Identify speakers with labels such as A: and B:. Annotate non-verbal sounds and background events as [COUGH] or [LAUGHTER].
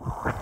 A: you [LAUGHS]